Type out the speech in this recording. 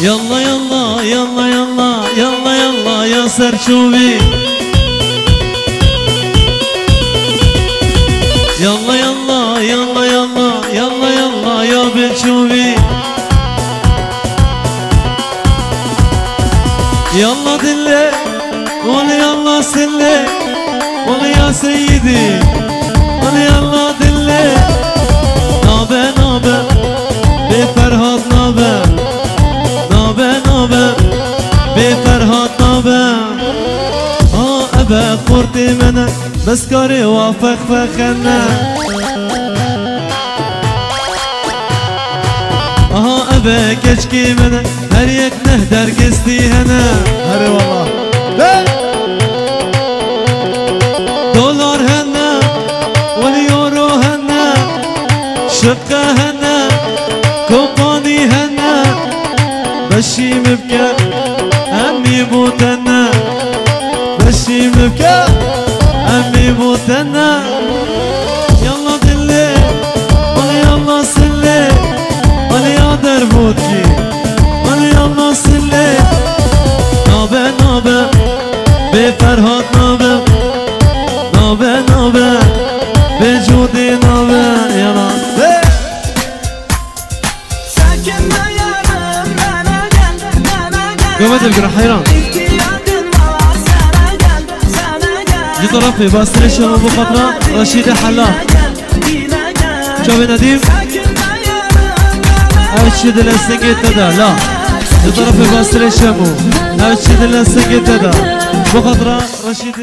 Yalla yalla yalla yalla yalla yalla ya serçuvi Yalla yalla yalla yalla yalla yalla ya beçuvi Yalla dille onu yalla sille onu ya seyyidi بفرها طابع آه أبا خورتي منا بس كاري وافخ فخنا آه أبا كشكي منا هر نهدر قستي هنا هري والله. دولار هنا واليورو هنا شقة هنا كوباني هنا بشي مبكر Beşi mübke Emmi mutene Beşi mübke Emmi mutene Yalla dilli Wal yalla silli Wal ya derbutki Wal yalla silli Nabe nabe Be Ferhat nabe Nabe nabe. Be Cudi قومت بقرا حيران. جي طرفي باسل الشام أبو خطره رشيد الحلاق شوفي نديم. ارشد الاسنقي تدا لا. جي طرفي باسل الشام ارشد الاسنقي تدا ابو خطره رشيد.